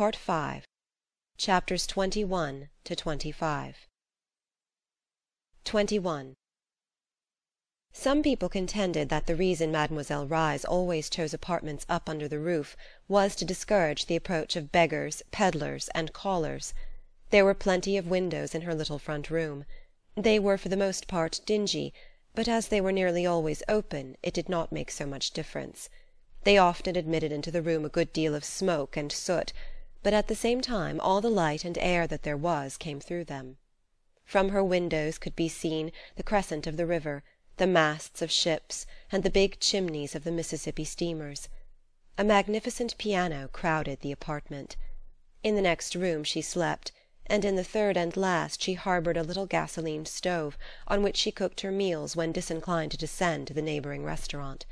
Part Five Chapters XXI to XXV XXI Some people contended that the reason Mademoiselle Reisz always chose apartments up under the roof was to discourage the approach of beggars, pedlars and callers. There were plenty of windows in her little front room. They were for the most part dingy, but as they were nearly always open it did not make so much difference. They often admitted into the room a good deal of smoke and soot, but at the same time all the light and air that there was came through them. From her windows could be seen the crescent of the river, the masts of ships, and the big chimneys of the Mississippi steamers. A magnificent piano crowded the apartment. In the next room she slept, and in the third and last she harboured a little gasoline stove, on which she cooked her meals when disinclined to descend to the neighbouring restaurant.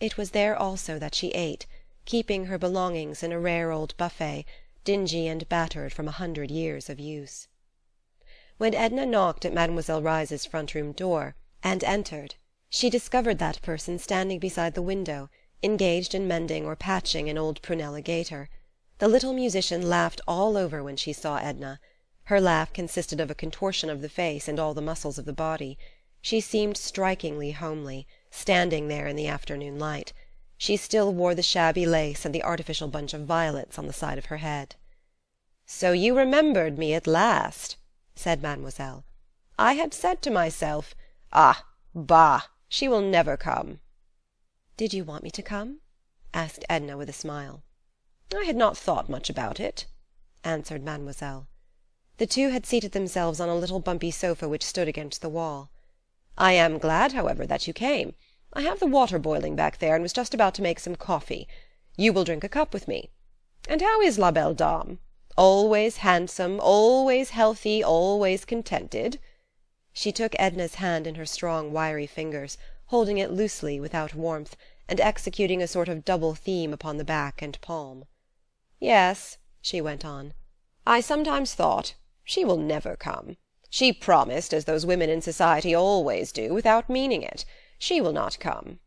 It was there also that she ate, keeping her belongings in a rare old buffet, dingy and battered from a hundred years of use. When Edna knocked at Mademoiselle Reisz's front room door, and entered, she discovered that person standing beside the window, engaged in mending or patching an old prunella gaiter. The little musician laughed all over when she saw Edna. Her laugh consisted of a contortion of the face and all the muscles of the body. She seemed strikingly homely standing there in the afternoon light. She still wore the shabby lace and the artificial bunch of violets on the side of her head. "So you remembered me at last," said Mademoiselle. "I had said to myself: 'Ah, bah! She will never come.'" "Did you want me to come?" asked Edna with a smile. "I had not thought much about it," answered Mademoiselle. The two had seated themselves on a little bumpy sofa which stood against the wall. "I am glad, however, that you came. I have the water boiling back there and was just about to make some coffee. You will drink a cup with me. And how is la belle dame? Always handsome, always healthy, always contented?" She took Edna's hand in her strong wiry fingers, holding it loosely, without warmth, and executing a sort of double theme upon the back and palm. "Yes," she went on, "I sometimes thought: she will never come. She promised, as those women in society always do, without meaning it. She will not come.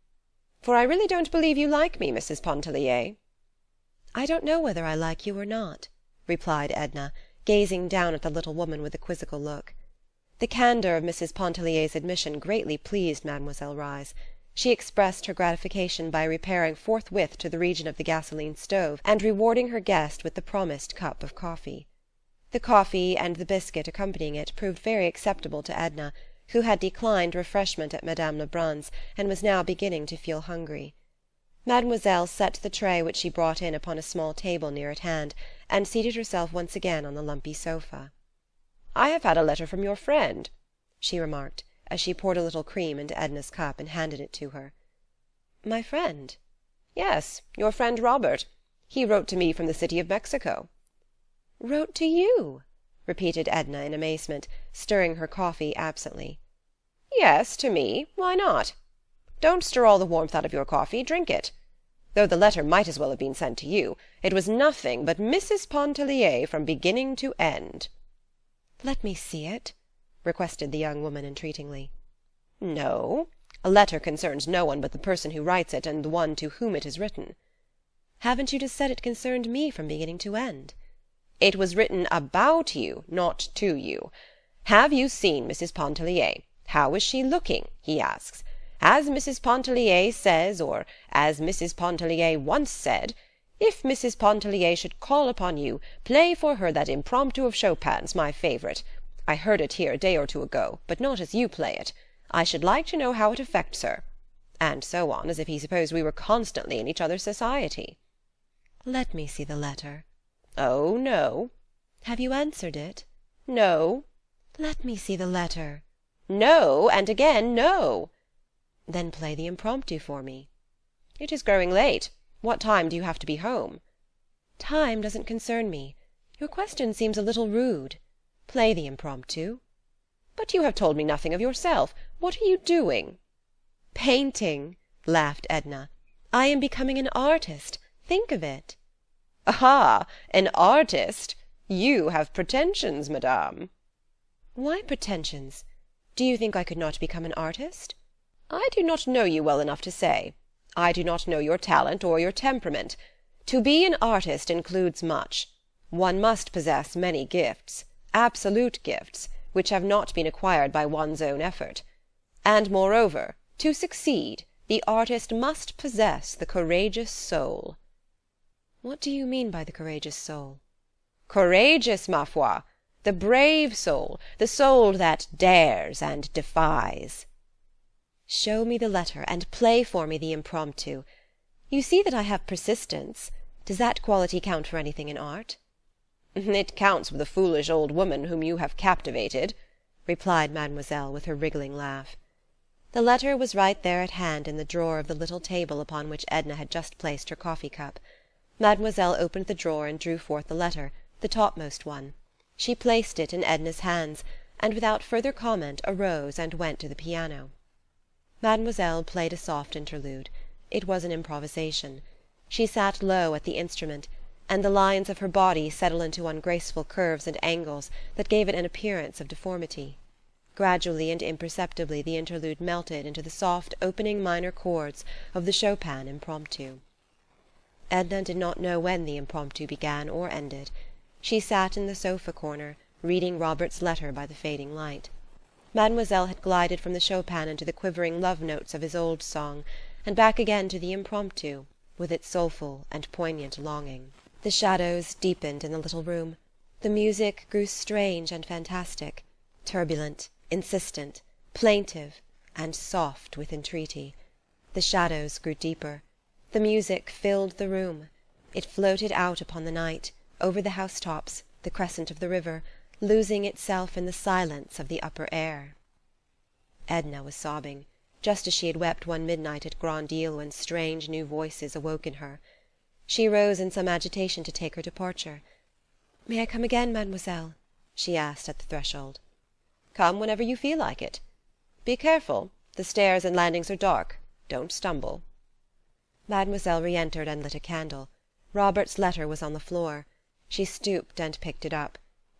For I really don't believe you like me, Mrs. Pontellier." "I don't know whether I like you or not," replied Edna, gazing down at the little woman with a quizzical look. The candour of Mrs. Pontellier's admission greatly pleased Mademoiselle Reisz. She expressed her gratification by repairing forthwith to the region of the gasoline stove and rewarding her guest with the promised cup of coffee. The coffee and the biscuit accompanying it proved very acceptable to Edna who had declined refreshment at Madame Lebrun's and was now beginning to feel hungry. Mademoiselle set the tray which she brought in upon a small table near at hand, and seated herself once again on the lumpy sofa. "I have had a letter from your friend," she remarked, as she poured a little cream into Edna's cup and handed it to her. "My friend?" "Yes, your friend Robert. He wrote to me from the City of Mexico." "Wrote to you?" Repeated Edna in amazement, stirring her coffee absently. "Yes, to me. Why not? Don't stir all the warmth out of your coffee; drink it. Though the letter might as well have been sent to you. It was nothing but Mrs. Pontellier from beginning to end." "Let me see it," requested the young woman entreatingly. "No. A letter concerns no one but the person who writes it and the one to whom it is written." "Haven't you just said it concerned me from beginning to end?" It was written about you, not to you. Have you seen Mrs. Pontellier? How is she looking? he asks. As Mrs. Pontellier says, or as Mrs. Pontellier once said, if Mrs. Pontellier should call upon you, play for her that impromptu of Chopin's, my favourite. I heard it here a day or two ago, but not as you play it. I should like to know how it affects her. And so on, as if he supposed we were constantly in each other's society. Let me see the letter. Oh, no. Have you answered it? No. Let me see the letter. No, and again no. Then play the Impromptu for me. It is growing late. What time do you have to be home? Time doesn't concern me. Your question seems a little rude. Play the Impromptu. But you have told me nothing of yourself. What are you doing? Painting, laughed Edna. I am becoming an artist. Think of it. "Ah, an artist! You have pretensions, madame." "Why pretensions? Do you think I could not become an artist?" "I do not know you well enough to say. I do not know your talent or your temperament. To be an artist includes much. One must possess many gifts, absolute gifts, which have not been acquired by one's own effort. And moreover, to succeed, the artist must possess the courageous soul." "What do you mean by the courageous soul?" "Courageous, ma foi! The brave soul the soul that dares and defies." "Show me the letter, and play for me the Impromptu. You see that I have persistence. Does that quality count for anything in art?" "It counts with a foolish old woman whom you have captivated," replied Mademoiselle with her wriggling laugh. The letter was right there at hand in the drawer of the little table upon which Edna had just placed her coffee cup. Mademoiselle opened the drawer and drew forth the letter, the topmost one. She placed it in Edna's hands, and without further comment arose and went to the piano. Mademoiselle played a soft interlude. It was an improvisation. She sat low at the instrument, and the lines of her body settled into ungraceful curves and angles that gave it an appearance of deformity. Gradually and imperceptibly the interlude melted into the soft opening minor chords of the Chopin Impromptu. Edna did not know when the Impromptu began or ended. She sat in the sofa corner, reading Robert's letter by the fading light. Mademoiselle had glided from the Chopin into the quivering love notes of his old song, and back again to the Impromptu, with its soulful and poignant longing. The shadows deepened in the little room. The music grew strange and fantastic, turbulent insistent, plaintive, and soft with entreaty. The shadows grew deeper. The music filled the room. It floated out upon the night, over the house tops, the crescent of the river, losing itself in the silence of the upper air. Edna was sobbing, just as she had wept one midnight at Grand Isle when strange new voices awoke in her. She rose in some agitation to take her departure. "May I come again, mademoiselle?" she asked at the threshold. Come whenever you feel like it. Be careful: the stairs and landings are dark. Don't stumble." Mademoiselle re entered and lit a candle. Robert's letter was on the floor. She stooped and picked it up.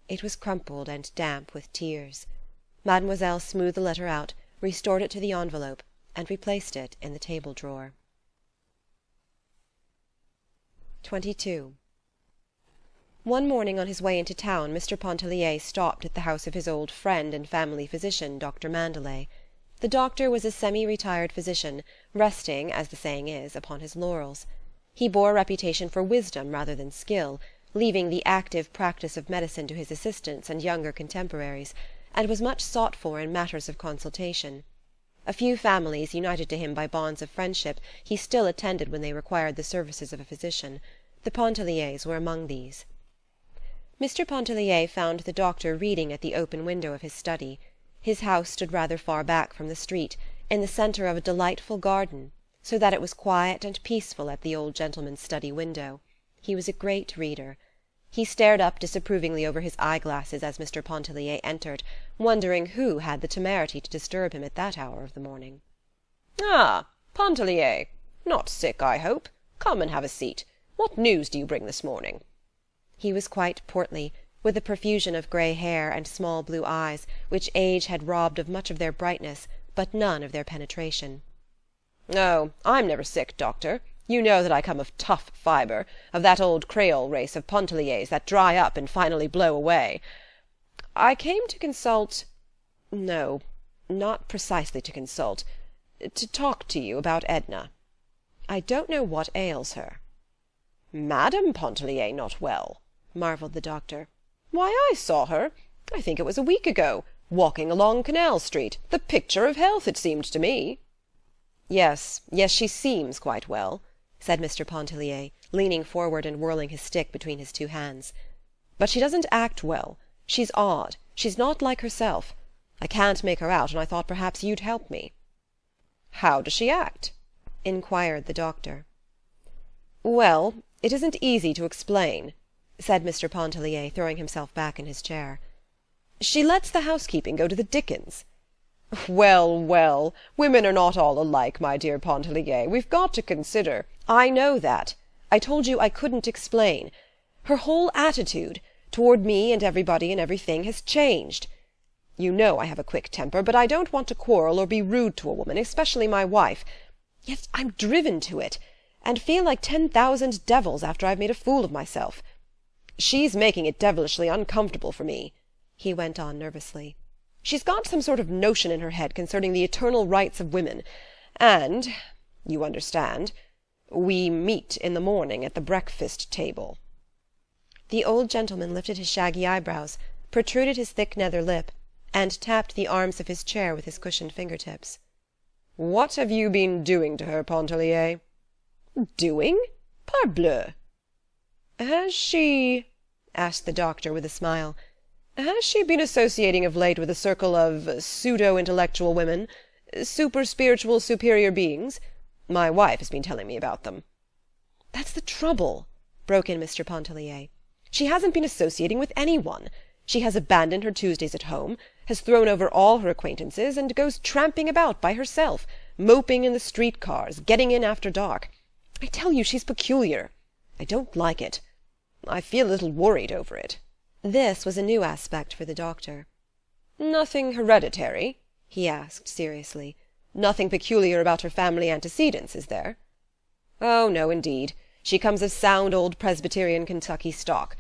It was crumpled and damp with tears. Mademoiselle smoothed the letter out, restored it to the envelope, and replaced it in the table drawer. XXII One morning on his way into town Mr. Pontellier stopped at the house of his old friend and family physician, Doctor Mandelet. The doctor was a semi retired physician, resting, as the saying is, upon his laurels. He bore a reputation for wisdom rather than skill, leaving the active practice of medicine to his assistants and younger contemporaries, and was much sought for in matters of consultation. A few families, united to him by bonds of friendship, he still attended when they required the services of a physician. The Pontelliers were among these. Mr. Pontellier found the doctor reading at the open window of his study. His house stood rather far back from the street, in the centre of a delightful garden, so that it was quiet and peaceful at the old gentleman's study window. He was a great reader. He stared up disapprovingly over his eye glasses as Mr. Pontellier entered, wondering who had the temerity to disturb him at that hour of the morning. "Ah, Pontellier! Not sick, I hope? Come and have a seat. What news do you bring this morning?" He was quite portly, with a profusion of grey hair and small blue eyes which age had robbed of much of their brightness but none of their penetration. "Oh, I'm never sick, doctor. You know that I come of tough fibre, of that old Creole race of Pontelliers that dry up and finally blow away. I came to consult no, not precisely to consult to talk to you about Edna. I don't know what ails her." "Madame Pontellier not well?" marvelled the doctor. "Why, I saw her I think it was a week ago walking along Canal Street, the picture of health, it seemed to me." "Yes, yes, she seems quite well," said Mr. Pontellier, leaning forward and whirling his stick between his two hands. "But she doesn't act well. She's odd. She's not like herself. I can't make her out, and I thought perhaps you'd help me." "How does she act?" inquired the doctor. "Well, it isn't easy to explain said Mr. Pontellier, throwing himself back in his chair. "She lets the housekeeping go to the dickens. Well, well, women are not all alike, my dear Pontellier. We've got to consider I know that. I told you I couldn't explain. Her whole attitude toward me and everybody and everything has changed. You know I have a quick temper, but I don't want to quarrel or be rude to a woman, especially my wife. Yet I'm driven to it, and feel like ten thousand devils after I've made a fool of myself. She's making it devilishly uncomfortable for me," he went on nervously. "She's got some sort of notion in her head concerning the eternal rights of women, and you understand we meet in the morning at the breakfast table." The old gentleman lifted his shaggy eyebrows, protruded his thick nether lip, and tapped the arms of his chair with his cushioned finger tips. "What have you been doing to her, Pontellier?" "Doing? Parbleu!" "Has she," asked the doctor with a smile, "has she been associating of late with a circle of pseudo intellectual women super spiritual superior beings? My wife has been telling me about them." "That's the trouble," broke in Mr. Pontellier. "She hasn't been associating with any one. She has abandoned her Tuesdays at home, has thrown over all her acquaintances, and goes tramping about by herself, moping in the street cars, getting in after dark. I tell you she's peculiar. I don't like it. I feel a little worried over it." This was a new aspect for the doctor. "Nothing hereditary?" he asked seriously. "Nothing peculiar about her family antecedents, is there?" "Oh, no, indeed. She comes of sound old Presbyterian Kentucky stock.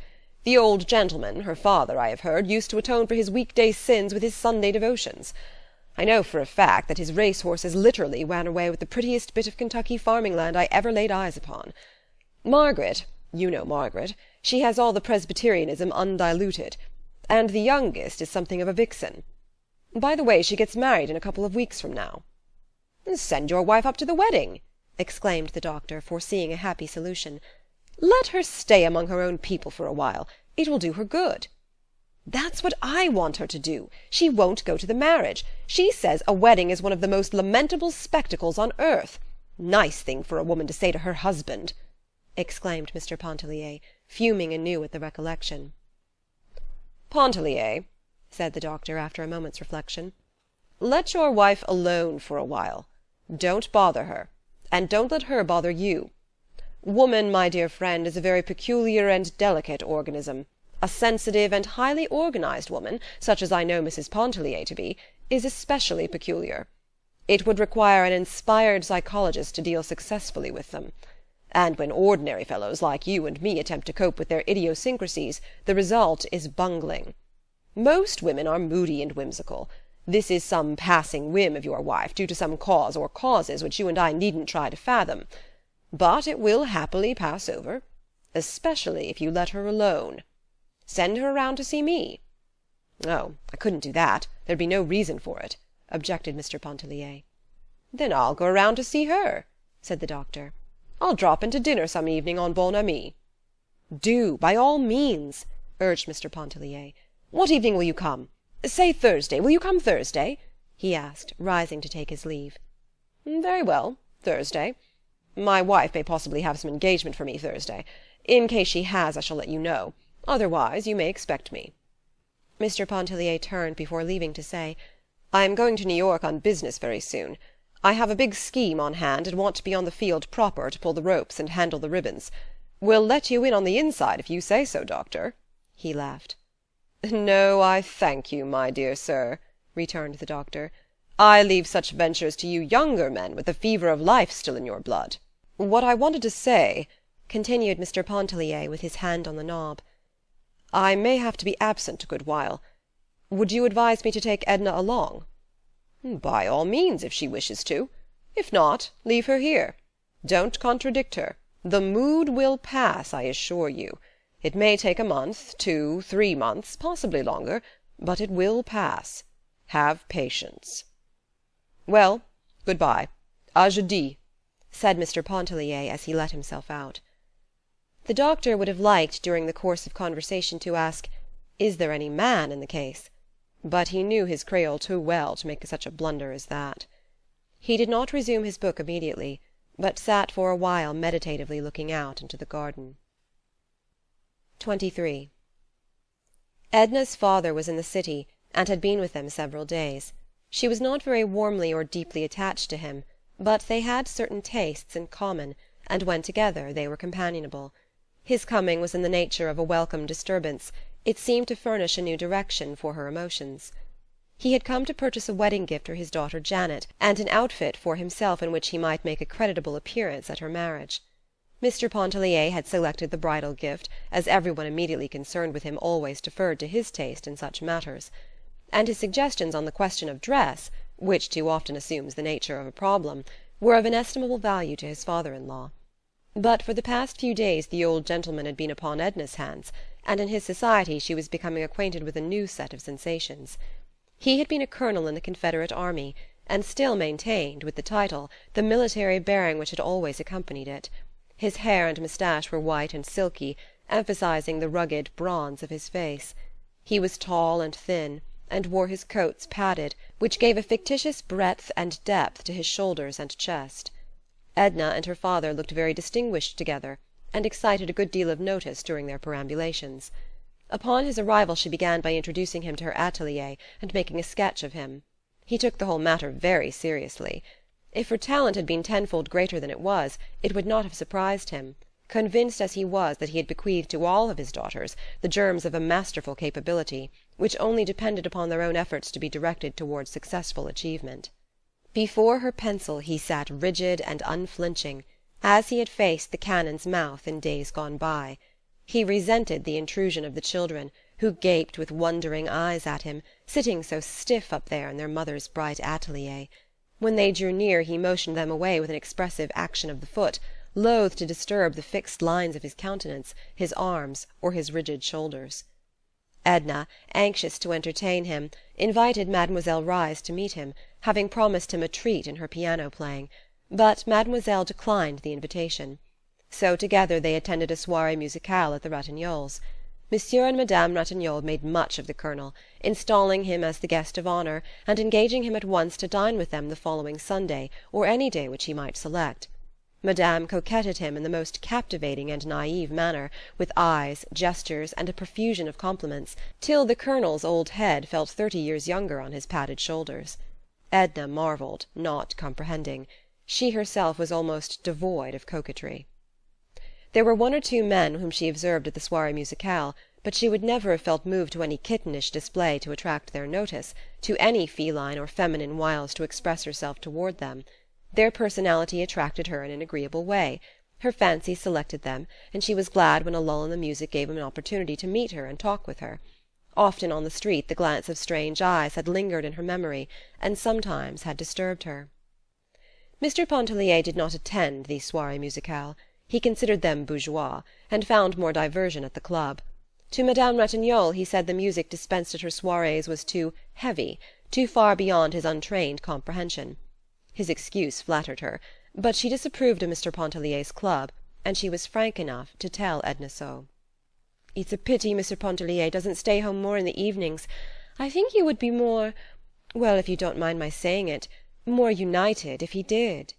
The old gentleman, her father, I have heard, used to atone for his weekday sins with his Sunday devotions. I know for a fact that his race horses literally ran away with the prettiest bit of Kentucky farming land I ever laid eyes upon. Margaret you know Margaret she has all the Presbyterianism undiluted; and the youngest is something of a vixen. By the way, she gets married in a couple of weeks from now." "Send your wife up to the wedding!" exclaimed the doctor, foreseeing a happy solution. "Let her stay among her own people for a while. It will do her good." "That's what I want her to do. She won't go to the marriage. She says a wedding is one of the most lamentable spectacles on earth. Nice thing for a woman to say to her husband!" exclaimed Mr. Pontellier, fuming anew at the recollection. "Pontellier," said the doctor, after a moment's reflection, "let your wife alone for a while. Don't bother her, and don't let her bother you. Woman, my dear friend, is a very peculiar and delicate organism. A sensitive and highly organized woman, such as I know Mrs. Pontellier to be, is especially peculiar. It would require an inspired psychologist to deal successfully with them and when ordinary fellows like you and me attempt to cope with their idiosyncrasies the result is bungling. Most women are moody and whimsical. This is some passing whim of your wife, due to some cause or causes which you and I needn't try to fathom. But it will happily pass over especially if you let her alone. Send her around to see me." "Oh, I couldn't do that there'd be no reason for it," objected Mr. Pontellier. "Then I'll go around to see her," said the doctor. I'll drop in to dinner some evening en bonne amie." "Do, by all means," urged Mr. Pontellier. "What evening will you come? Say Thursday. Will you come Thursday?" he asked, rising to take his leave. "Very well Thursday. My wife may possibly have some engagement for me Thursday. In case she has I shall let you know. Otherwise you may expect me." Mr. Pontellier turned before leaving to say: "I am going to New York on business very soon. I have a big scheme on hand and want to be on the field proper to pull the ropes and handle the ribbons. We'll let you in on the inside if you say so, Doctor," he laughed. "No, I thank you, my dear sir," returned the doctor. "I leave such ventures to you younger men with the fever of life still in your blood. What I wanted to say," continued Mr. Pontellier with his hand on the knob, "I may have to be absent a good while. Would you advise me to take Edna along?" "By all means, if she wishes to. If not, leave her here. Don't contradict her. The mood will pass, I assure you. It may take a month, two, three months, possibly longer, but it will pass. Have patience." "Well, good bye. A jeudi," said Mr. Pontellier as he let himself out. The doctor would have liked, during the course of conversation, to ask: "Is there any man in the case?" But he knew his Creole too well to make such a blunder as that. He did not resume his book immediately, but sat for a while meditatively looking out into the garden. XXIII Edna's father was in the city, and had been with them several days. She was not very warmly or deeply attached to him, but they had certain tastes in common, and when together they were companionable. His coming was in the nature of a welcome disturbance it seemed to furnish a new direction for her emotions. He had come to purchase a wedding gift for his daughter Janet, and an outfit for himself in which he might make a creditable appearance at her marriage. Mr. Pontellier had selected the bridal gift, as every one immediately concerned with him always deferred to his taste in such matters; and his suggestions on the question of dress which too often assumes the nature of a problem were of inestimable value to his father in law. But for the past few days the old gentleman had been upon Edna's hands, and in his society she was becoming acquainted with a new set of sensations. He had been a colonel in the Confederate army, and still maintained, with the title, the military bearing which had always accompanied it. His hair and moustache were white and silky, emphasizing the rugged bronze of his face. He was tall and thin, and wore his coats padded, which gave a fictitious breadth and depth to his shoulders and chest. Edna and her father looked very distinguished together, and excited a good deal of notice during their perambulations. Upon his arrival she began by introducing him to her atelier and making a sketch of him. He took the whole matter very seriously. If her talent had been tenfold greater than it was, it would not have surprised him, convinced as he was that he had bequeathed to all of his daughters the germs of a masterful capability, which only depended upon their own efforts to be directed towards successful achievement. Before her pencil he sat rigid and unflinching, as he had faced the cannon's mouth in days gone by. He resented the intrusion of the children, who gaped with wondering eyes at him, sitting so stiff up there in their mother's bright atelier. When they drew near he motioned them away with an expressive action of the foot, loath to disturb the fixed lines of his countenance, his arms, or his rigid shoulders. Edna, anxious to entertain him, invited Mademoiselle Reisz to meet him, having promised him a treat in her piano playing; but Mademoiselle declined the invitation. So together they attended a soiree musicale at the Ratignolles'. Monsieur and Madame Ratignolle made much of the Colonel, installing him as the guest of honour, and engaging him at once to dine with them the following Sunday, or any day which he might select. Madame coquetted him in the most captivating and naive manner, with eyes, gestures, and a profusion of compliments, till the Colonel's old head felt thirty years younger on his padded shoulders. Edna marvelled, not comprehending. She herself was almost devoid of coquetry. There were one or two men whom she observed at the soiree musicale, but she would never have felt moved to any kittenish display to attract their notice, to any feline or feminine wiles to express herself toward them. Their personality attracted her in an agreeable way; her fancy selected them, and she was glad when a lull in the music gave him an opportunity to meet her and talk with her. Often on the street the glance of strange eyes had lingered in her memory, and sometimes had disturbed her. Mr. Pontellier did not attend these soirees musicales. He considered them bourgeois, and found more diversion at the club. To Madame Ratignolle he said the music dispensed at her soirees was too "heavy," too far beyond his untrained comprehension. His excuse flattered her; but she disapproved of Mr. Pontellier's club, and she was frank enough to tell Edna so. "It's a pity Mr. Pontellier doesn't stay home more in the evenings. I think you would be more well, if you don't mind my saying it more united if he did."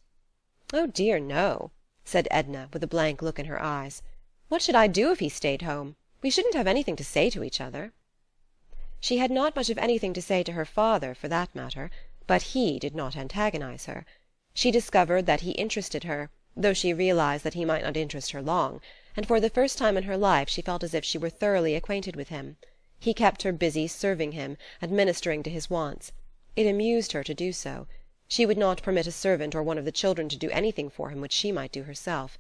"Oh dear, no," said Edna, with a blank look in her eyes. "What should I do if he stayed home? We shouldn't have anything to say to each other." She had not much of anything to say to her father, for that matter but he did not antagonize her. She discovered that he interested her, though she realized that he might not interest her long; and for the first time in her life she felt as if she were thoroughly acquainted with him. He kept her busy serving him, administering to his wants. It amused her to do so. She would not permit a servant or one of the children to do anything for him which she might do herself.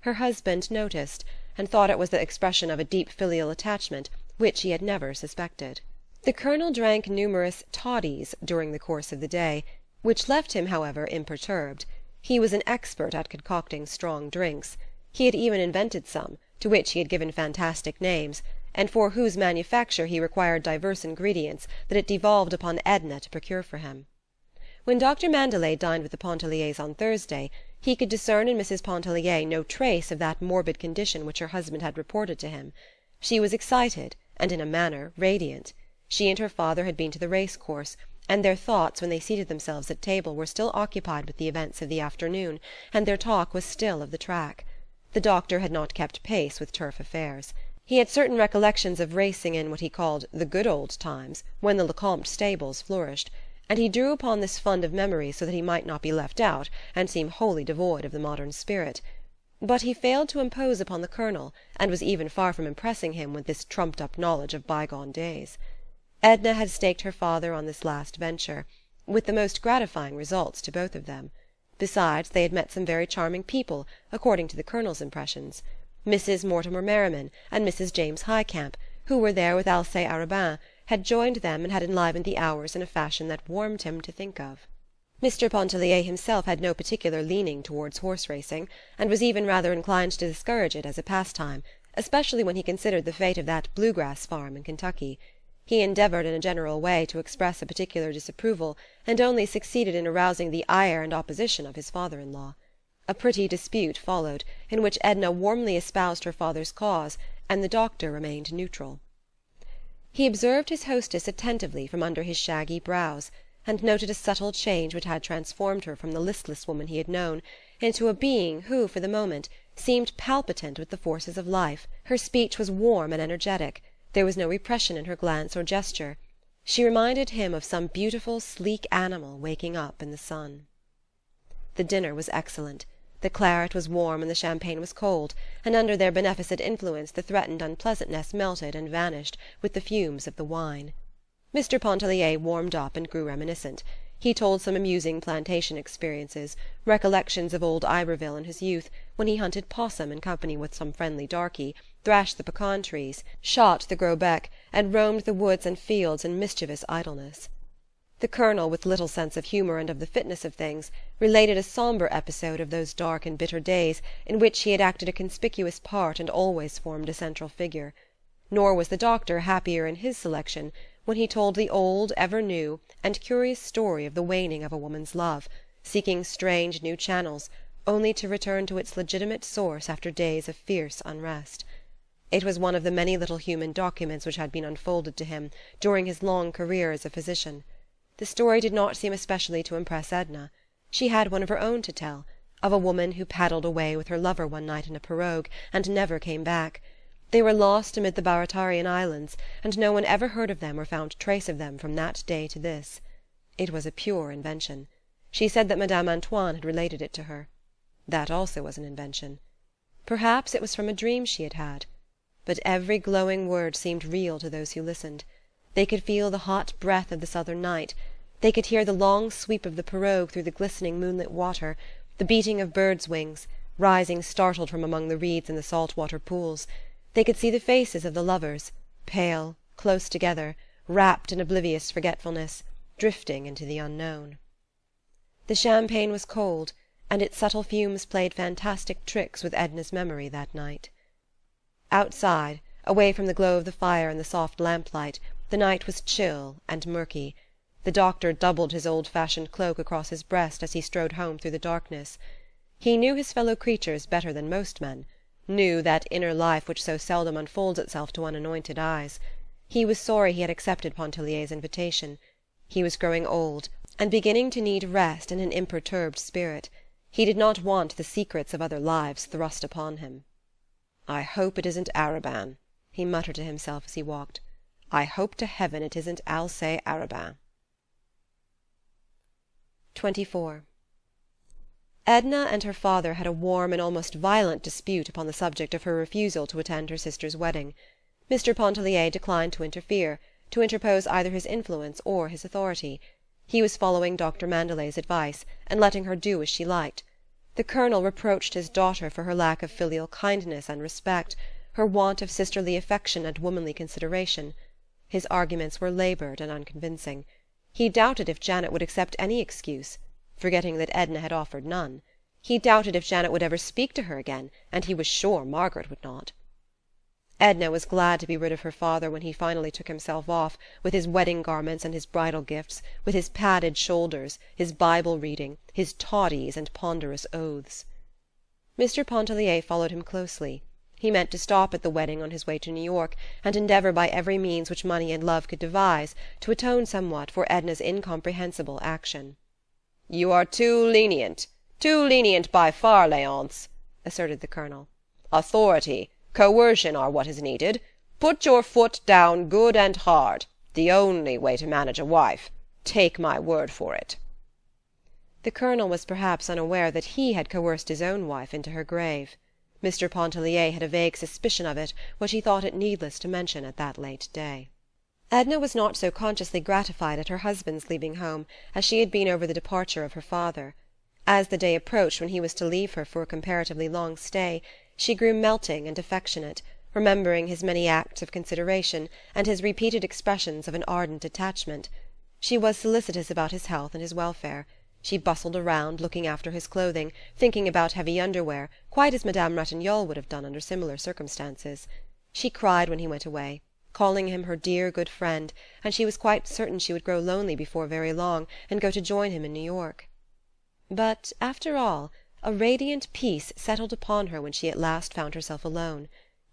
Her husband noticed, and thought it was the expression of a deep filial attachment which he had never suspected. The Colonel drank numerous "toddies" during the course of the day, which left him, however, imperturbed. He was an expert at concocting strong drinks. He had even invented some, to which he had given fantastic names, and for whose manufacture he required diverse ingredients that it devolved upon Edna to procure for him. When Doctor Mandelet dined with the Pontelliers on Thursday, he could discern in Mrs. Pontellier no trace of that morbid condition which her husband had reported to him. She was excited, and in a manner radiant. She and her father had been to the race course, and their thoughts, when they seated themselves at table, were still occupied with the events of the afternoon, and their talk was still of the track. The doctor had not kept pace with turf affairs. He had certain recollections of racing in what he called the good old times, when the Lecompte stables flourished, and he drew upon this fund of memory so that he might not be left out and seem wholly devoid of the modern spirit. But he failed to impose upon the Colonel, and was even far from impressing him with this trumped up knowledge of bygone days. Edna had staked her father on this last venture, with the most gratifying results to both of them. Besides, they had met some very charming people, according to the colonel's impressions. Mrs. Mortimer Merriman and Mrs. James Highcamp, who were there with Alcée Arobin, had joined them and had enlivened the hours in a fashion that warmed him to think of. Mr. Pontellier himself had no particular leaning towards horse racing, and was even rather inclined to discourage it as a pastime, especially when he considered the fate of that Blue Grass farm in Kentucky. He endeavoured in a general way to express a particular disapproval, and only succeeded in arousing the ire and opposition of his father in law. A pretty dispute followed, in which Edna warmly espoused her father's cause, and the doctor remained neutral. He observed his hostess attentively from under his shaggy brows, and noted a subtle change which had transformed her from the listless woman he had known into a being who, for the moment, seemed palpitant with the forces of life. Her speech was warm and energetic there was no repression in her glance or gesture. She reminded him of some beautiful sleek animal waking up in the sun. The dinner was excellent. The claret was warm and the champagne was cold, and under their beneficent influence the threatened unpleasantness melted and vanished with the fumes of the wine. Mr. Pontellier warmed up and grew reminiscent. He told some amusing plantation experiences, recollections of old Iberville in his youth, when he hunted possum in company with some friendly darky thrashed the pecan trees, shot the gros bec, and roamed the woods and fields in mischievous idleness. The colonel, with little sense of humour and of the fitness of things, related a sombre episode of those dark and bitter days in which he had acted a conspicuous part and always formed a central figure. Nor was the doctor happier in his selection when he told the old, ever new, and curious story of the waning of a woman's love, seeking strange new channels, only to return to its legitimate source after days of fierce unrest. It was one of the many little human documents which had been unfolded to him during his long career as a physician. The story did not seem especially to impress Edna. She had one of her own to tell, of a woman who paddled away with her lover one night in a pirogue, and never came back. They were lost amid the Baratarian Islands, and no one ever heard of them or found trace of them from that day to this. It was a pure invention. She said that Madame Antoine had related it to her. That also was an invention. Perhaps it was from a dream she had had but every glowing word seemed real to those who listened. They could feel the hot breath of the southern night; they could hear the long sweep of the pirogue through the glistening moonlit water, the beating of birds' wings, rising startled from among the reeds in the salt water pools; they could see the faces of the lovers, pale, close together, wrapped in oblivious forgetfulness, drifting into the unknown. The champagne was cold, and its subtle fumes played fantastic tricks with Edna's memory that night. Outside, away from the glow of the fire and the soft lamplight, the night was chill and murky. The doctor doubled his old fashioned cloak across his breast as he strode home through the darkness. He knew his fellow creatures better than most men knew that inner life which so seldom unfolds itself to unanointed eyes. He was sorry he had accepted Pontellier's invitation. He was growing old, and beginning to need rest and an imperturbed spirit. He did not want the secrets of other lives thrust upon him. "I hope it isn't Arobin," he muttered to himself as he walked. "I hope to heaven it isn't Alcée Arobin." XXIV Edna and her father had a warm and almost violent dispute upon the subject of her refusal to attend her sister's wedding. Mr. Pontellier declined to interfere, to interpose either his influence or his authority. He was following Doctor Mandelet's advice, and letting her do as she liked. The colonel reproached his daughter for her lack of filial kindness and respect, her want of sisterly affection and womanly consideration. His arguments were laboured and unconvincing. He doubted if Janet would accept any excuse forgetting that Edna had offered none. He doubted if Janet would ever speak to her again, and he was sure Margaret would not. Edna was glad to be rid of her father when he finally took himself off, with his wedding garments and his bridal gifts, with his padded shoulders, his Bible reading, his toddies and ponderous oaths. Mr. Pontellier followed him closely. He meant to stop at the wedding on his way to New York, and endeavour by every means which money and love could devise to atone somewhat for Edna's incomprehensible action. "You are too lenient too lenient by far, Léonce," asserted the colonel. "Authority Coercion are what is needed. Put your foot down good and hard the only way to manage a wife. Take my word for it." The colonel was perhaps unaware that he had coerced his own wife into her grave. Mr. Pontellier had a vague suspicion of it which he thought it needless to mention at that late day. Edna was not so consciously gratified at her husband's leaving home as she had been over the departure of her father. As the day approached when he was to leave her for a comparatively long stay, she grew melting and affectionate, remembering his many acts of consideration and his repeated expressions of an ardent attachment. She was solicitous about his health and his welfare. She bustled around, looking after his clothing, thinking about heavy underwear, quite as Madame Ratignolle would have done under similar circumstances. She cried when he went away, calling him her dear good friend, and she was quite certain she would grow lonely before very long, and go to join him in New York. But, after all, a radiant peace settled upon her when she at last found herself alone.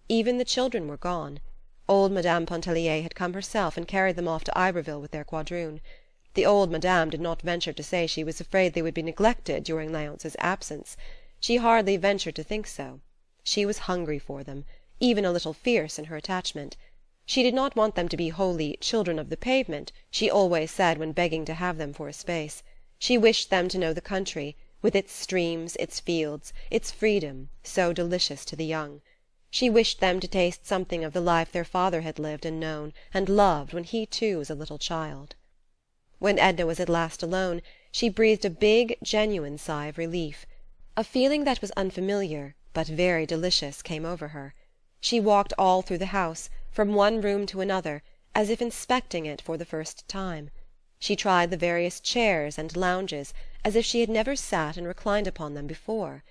Even the children were gone. Old Madame Pontellier had come herself and carried them off to Iberville with their quadroon. The old Madame did not venture to say she was afraid they would be neglected during Léonce's absence. She hardly ventured to think so. She was hungry for them, even a little fierce in her attachment. She did not want them to be wholly "children of the pavement," she always said when begging to have them for a space. She wished them to know the country, with its streams, its fields, its freedom, so delicious to the young. She wished them to taste something of the life their father had lived and known and loved when he too was a little child. When Edna was at last alone she breathed a big genuine sigh of relief. A feeling that was unfamiliar but very delicious came over her. She walked all through the house, from one room to another, as if inspecting it for the first time. She tried the various chairs and lounges, as if she had never sat and reclined upon them before.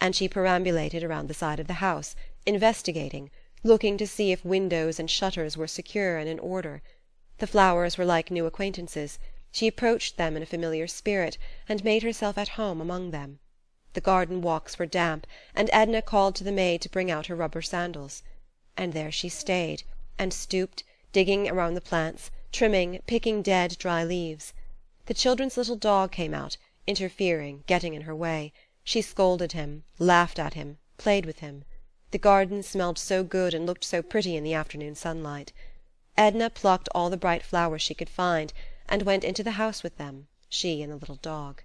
And she perambulated around the side of the house, investigating, looking to see if windows and shutters were secure and in order. The flowers were like new acquaintances; she approached them in a familiar spirit, and made herself at home among them. The garden walks were damp, and Edna called to the maid to bring out her rubber sandals. And there she stayed, and stooped, digging around the plants, trimming, picking dead, dry leaves. The children's little dog came out, interfering, getting in her way. She scolded him, laughed at him, played with him. The garden smelled so good and looked so pretty in the afternoon sunlight. Edna plucked all the bright flowers she could find, and went into the house with them, she and the little dog.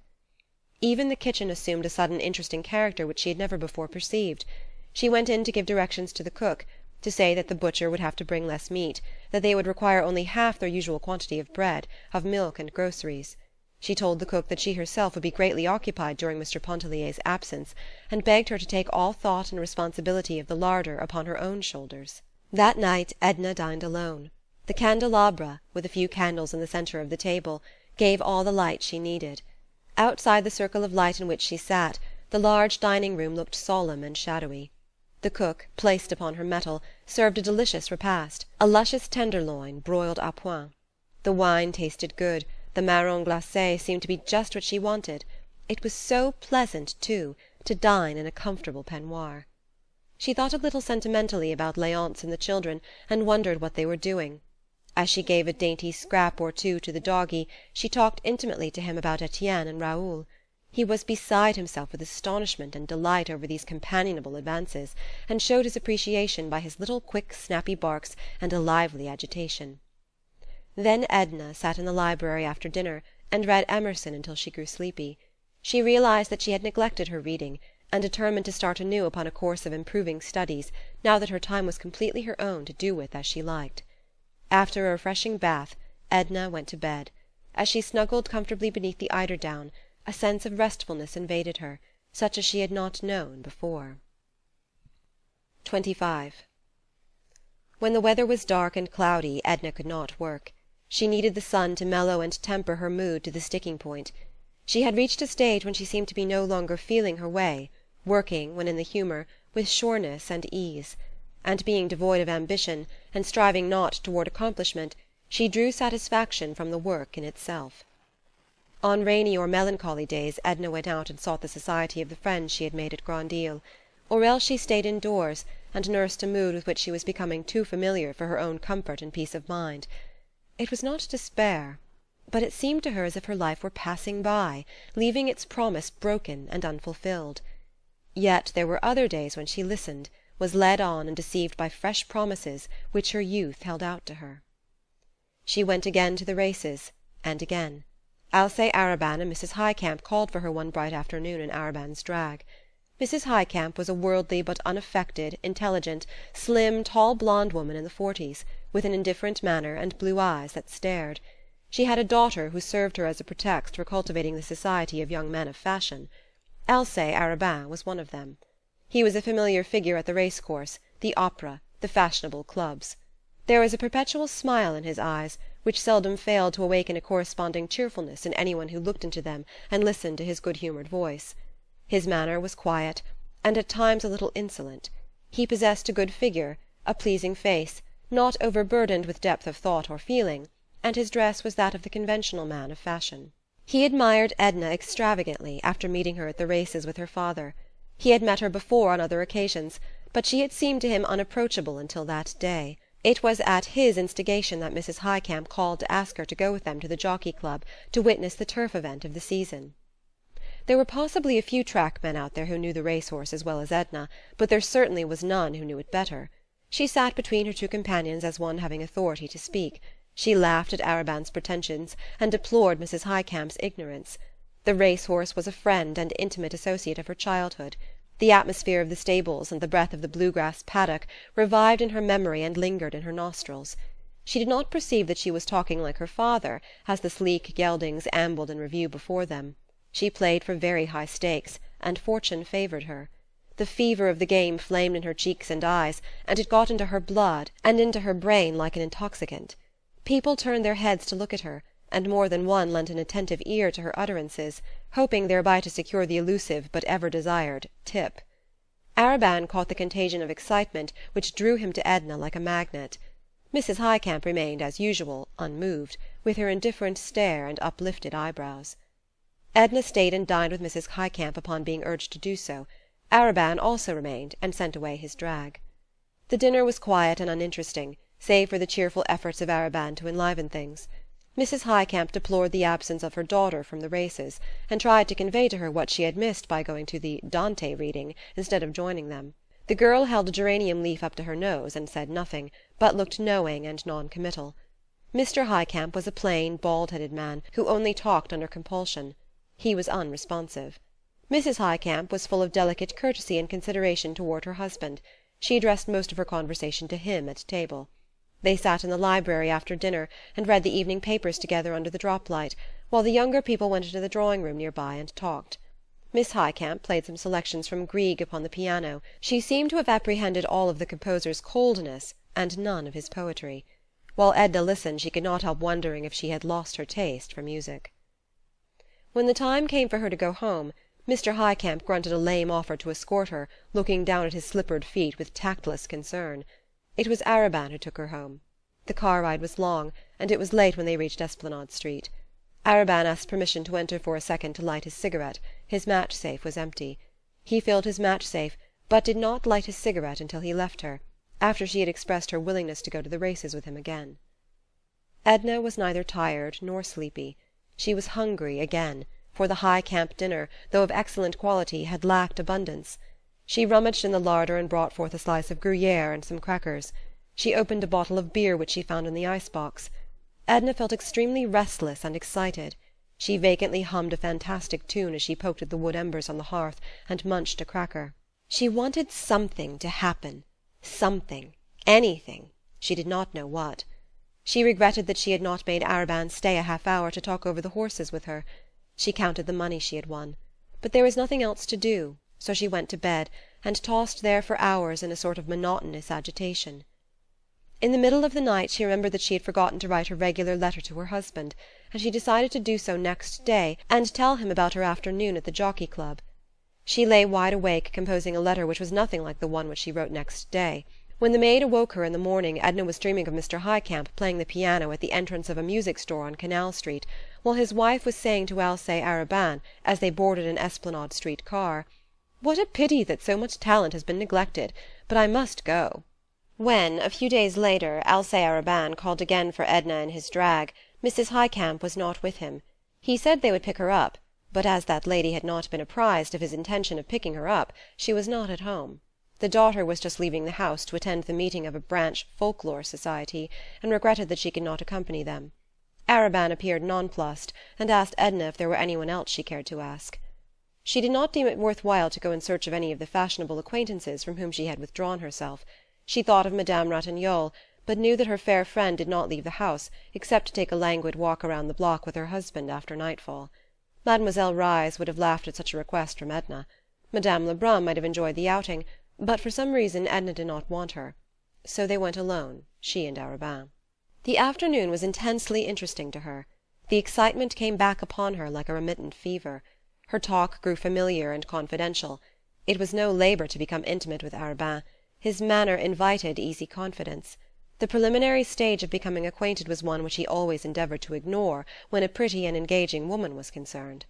Even the kitchen assumed a sudden interesting character which she had never before perceived. She went in to give directions to the cook, to say that the butcher would have to bring less meat, that they would require only half their usual quantity of bread, of milk and groceries. She told the cook that she herself would be greatly occupied during Mr. Pontellier's absence, and begged her to take all thought and responsibility of the larder upon her own shoulders. That night Edna dined alone. The candelabra, with a few candles in the centre of the table, gave all the light she needed. Outside the circle of light in which she sat, the large dining room looked solemn and shadowy. The cook, placed upon her mettle, served a delicious repast, a luscious tenderloin broiled à point. The wine tasted good, the marrons glacés seemed to be just what she wanted. It was so pleasant, too, to dine in a comfortable peignoir. She thought a little sentimentally about Léonce and the children, and wondered what they were doing. As she gave a dainty scrap or two to the doggie she talked intimately to him about Etienne and Raoul. He was beside himself with astonishment and delight over these companionable advances, and showed his appreciation by his little quick snappy barks and a lively agitation. Then Edna sat in the library after dinner and read Emerson until she grew sleepy. She realized that she had neglected her reading, and determined to start anew upon a course of improving studies, now that her time was completely her own to do with as she liked. After a refreshing bath Edna went to bed. As she snuggled comfortably beneath the eiderdown a sense of restfulness invaded her, such as she had not known before. XXV When the weather was dark and cloudy Edna could not work. She needed the sun to mellow and temper her mood to the sticking point. She had reached a stage when she seemed to be no longer feeling her way, working, when in the humour, with sureness and ease and being devoid of ambition, and striving not toward accomplishment, she drew satisfaction from the work in itself. On rainy or melancholy days Edna went out and sought the society of the friends she had made at Grand Isle, or else she stayed indoors and nursed a mood with which she was becoming too familiar for her own comfort and peace of mind. It was not despair, but it seemed to her as if her life were passing by, leaving its promise broken and unfulfilled. Yet there were other days when she listened was led on and deceived by fresh promises which her youth held out to her. She went again to the races, and again. Alcée Arobin and Mrs. Highcamp called for her one bright afternoon in Arobin's drag. Mrs. Highcamp was a worldly but unaffected, intelligent, slim, tall blonde woman in the forties, with an indifferent manner and blue eyes that stared. She had a daughter who served her as a pretext for cultivating the society of young men of fashion. Alcée Arobin was one of them. He was a familiar figure at the race course, the opera, the fashionable clubs. There was a perpetual smile in his eyes, which seldom failed to awaken a corresponding cheerfulness in any one who looked into them and listened to his good humoured voice. His manner was quiet, and at times a little insolent; he possessed a good figure, a pleasing face, not overburdened with depth of thought or feeling, and his dress was that of the conventional man of fashion. He admired Edna extravagantly after meeting her at the races with her father. He had met her before on other occasions, but she had seemed to him unapproachable until that day. It was at his instigation that Mrs. Highcamp called to ask her to go with them to the Jockey Club to witness the turf event of the season. There were possibly a few trackmen out there who knew the race horse as well as Edna, but there certainly was none who knew it better. She sat between her two companions as one having authority to speak. She laughed at Arobin's pretensions and deplored Mrs. Highcamp's ignorance. The race horse was a friend and intimate associate of her childhood. The atmosphere of the stables and the breath of the blue grass paddock revived in her memory and lingered in her nostrils. She did not perceive that she was talking like her father as the sleek geldings ambled in review before them. She played for very high stakes, and fortune favoured her. The fever of the game flamed in her cheeks and eyes, and it got into her blood and into her brain like an intoxicant. People turned their heads to look at her and more than one lent an attentive ear to her utterances, hoping thereby to secure the elusive but ever desired "tip." Arobin caught the contagion of excitement which drew him to Edna like a magnet. Mrs. Highcamp remained, as usual, unmoved, with her indifferent stare and uplifted eyebrows. Edna stayed and dined with Mrs. Highcamp upon being urged to do so. Arobin also remained, and sent away his drag. The dinner was quiet and uninteresting, save for the cheerful efforts of Arobin to enliven things. Mrs. Highcamp deplored the absence of her daughter from the races, and tried to convey to her what she had missed by going to the Dante reading instead of joining them. The girl held a geranium leaf up to her nose and said nothing, but looked knowing and non committal. Mr. Highcamp was a plain bald headed man, who only talked under compulsion. He was unresponsive. Mrs. Highcamp was full of delicate courtesy and consideration toward her husband; she addressed most of her conversation to him at table. They sat in the library after dinner and read the evening papers together under the drop light, while the younger people went into the drawing room near by and talked. Miss Highcamp played some selections from Grieg upon the piano; she seemed to have apprehended all of the composer's coldness and none of his poetry. While Edna listened she could not help wondering if she had lost her taste for music. When the time came for her to go home Mr. Highcamp grunted a lame offer to escort her, looking down at his slippered feet with tactless concern. It was Arobin who took her home. The car ride was long, and it was late when they reached Esplanade Street. Arobin asked permission to enter for a second to light his cigarette; his match safe was empty. He filled his match safe, but did not light his cigarette until he left her, after she had expressed her willingness to go to the races with him again. Edna was neither tired nor sleepy. She was hungry again, for the Highcamp dinner, though of excellent quality, had lacked abundance. She rummaged in the larder and brought forth a slice of Gruyere and some crackers. She opened a bottle of beer which she found in the ice box. Edna felt extremely restless and excited. She vacantly hummed a fantastic tune as she poked at the wood embers on the hearth and munched a cracker. She wanted something to happen something anything she did not know what. She regretted that she had not made Arobin stay a half hour to talk over the horses with her. She counted the money she had won. But there was nothing else to do so she went to bed, and tossed there for hours in a sort of monotonous agitation. In the middle of the night she remembered that she had forgotten to write her regular letter to her husband, and she decided to do so next day and tell him about her afternoon at the Jockey Club. She lay wide awake composing a letter which was nothing like the one which she wrote next day. When the maid awoke her in the morning Edna was dreaming of Mr. Highcamp playing the piano at the entrance of a music store on Canal Street, while his wife was saying to Alcée Arobin, as they boarded an Esplanade Street car: "What a pity that so much talent has been neglected! But I must go." When, a few days later, Alcée Arobin called again for Edna in his drag, Mrs. Highcamp was not with him. He said they would pick her up, but as that lady had not been apprised of his intention of picking her up she was not at home. The daughter was just leaving the house to attend the meeting of a branch folk lore society, and regretted that she could not accompany them. Arobin appeared nonplussed, and asked Edna if there were any one else she cared to ask. She did not deem it worth while to go in search of any of the fashionable acquaintances from whom she had withdrawn herself. She thought of Madame Ratignolle, but knew that her fair friend did not leave the house except to take a languid walk around the block with her husband after nightfall. Mademoiselle Reisz would have laughed at such a request from Edna. Madame Lebrun might have enjoyed the outing, but for some reason Edna did not want her. So they went alone, she and Arobin. The afternoon was intensely interesting to her. The excitement came back upon her like a remittent fever. Her talk grew familiar and confidential. It was no labour to become intimate with Arobin: his manner invited easy confidence. The preliminary stage of becoming acquainted was one which he always endeavoured to ignore when a pretty and engaging woman was concerned.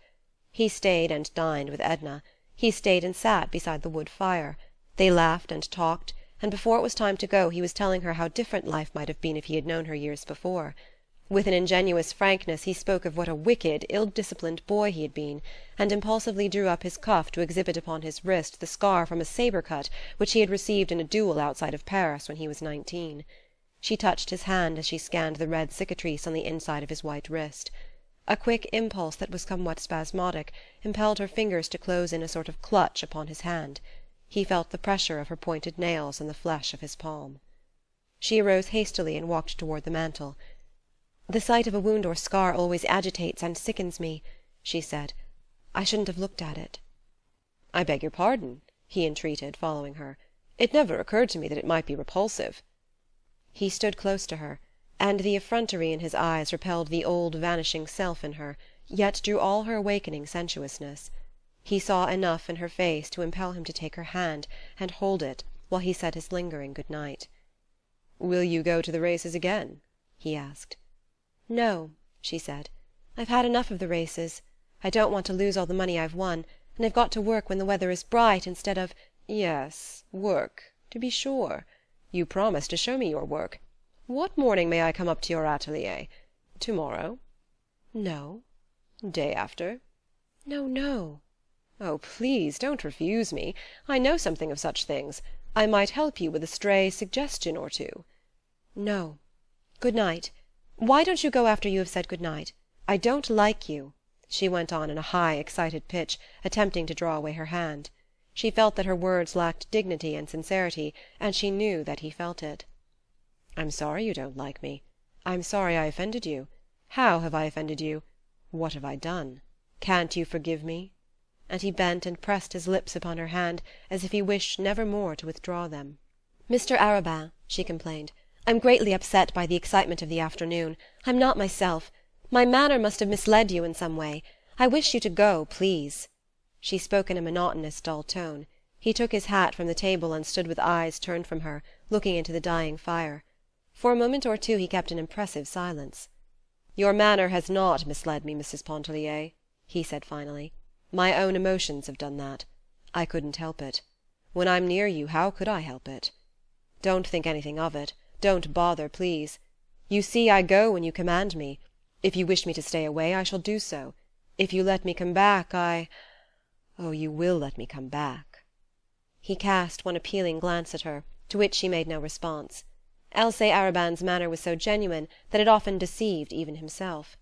He stayed and dined with Edna; he stayed and sat beside the wood fire; they laughed and talked, and before it was time to go he was telling her how different life might have been if he had known her years before. With an ingenuous frankness he spoke of what a wicked ill disciplined boy he had been, and impulsively drew up his cuff to exhibit upon his wrist the scar from a sabre cut which he had received in a duel outside of Paris when he was nineteen. She touched his hand as she scanned the red cicatrice on the inside of his white wrist. A quick impulse that was somewhat spasmodic impelled her fingers to close in a sort of clutch upon his hand. He felt the pressure of her pointed nails in the flesh of his palm. She arose hastily and walked toward the mantel. "The sight of a wound or scar always agitates and sickens me," she said. "I shouldn't have looked at it." "I beg your pardon," he entreated, following her. "It never occurred to me that it might be repulsive." He stood close to her, and the effrontery in his eyes repelled the old vanishing self in her, yet drew all her awakening sensuousness. He saw enough in her face to impel him to take her hand and hold it while he said his lingering good night. "Will you go to the races again?" he asked. "No," she said. "I've had enough of the races. I don't want to lose all the money I've won, and I've got to work when the weather is bright instead of "Yes work to be sure. You promised to show me your work. What morning may I come up to your atelier? To morrow?" "No." "Day after?" "No, no." "Oh, please don't refuse me. I know something of such things. I might help you with a stray suggestion or two." "No. Good night. Why don't you go after you have said good night? I don't like you," she went on in a high excited pitch, attempting to draw away her hand. She felt that her words lacked dignity and sincerity, and she knew that he felt it. "I'm sorry you don't like me. I'm sorry I offended you. How have I offended you? What have I done? Can't you forgive me?" and he bent and pressed his lips upon her hand as if he wished never more to withdraw them. "Mr. Arobin," she complained, "I'm greatly upset by the excitement of the afternoon. I'm not myself. My manner must have misled you in some way. I wish you to go, please." She spoke in a monotonous dull tone. He took his hat from the table and stood with eyes turned from her, looking into the dying fire. For a moment or two he kept an impressive silence. "Your manner has not misled me, Mrs. Pontellier," he said finally. My own emotions have done that. I couldn't help it. When I'm near you how could I help it? Don't think anything of it don't bother, please. You see I go when you command me. If you wish me to stay away I shall do so. If you let me come back I oh, you will let me come back." He cast one appealing glance at her, to which she made no response. Alcée Arobin's manner was so genuine that it often deceived even himself.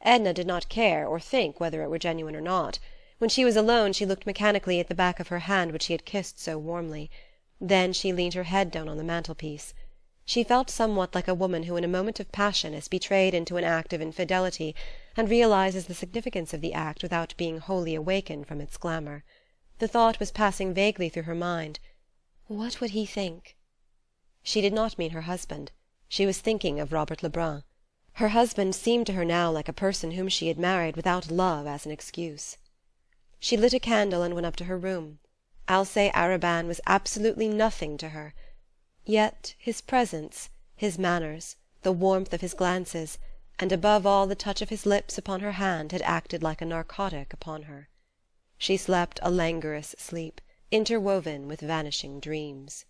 Edna did not care or think whether it were genuine or not. When she was alone she looked mechanically at the back of her hand which he had kissed so warmly. Then she leaned her head down on the mantelpiece. She felt somewhat like a woman who in a moment of passion is betrayed into an act of infidelity and realizes the significance of the act without being wholly awakened from its glamour. The thought was passing vaguely through her mind: "What would he think?" She did not mean her husband. She was thinking of Robert Lebrun. Her husband seemed to her now like a person whom she had married without love as an excuse. She lit a candle and went up to her room. Alcée Arobin was absolutely nothing to her. Yet his presence, his manners, the warmth of his glances, and above all the touch of his lips upon her hand had acted like a narcotic upon her. She slept a languorous sleep, interwoven with vanishing dreams.